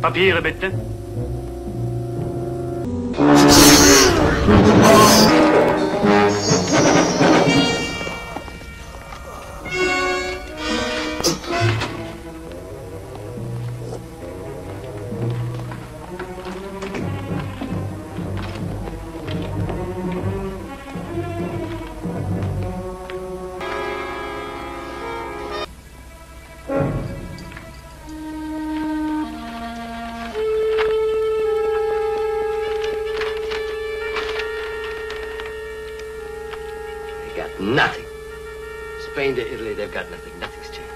Papieren bitte. Nothing. Spain to Italy, they've got nothing. Nothing's changed.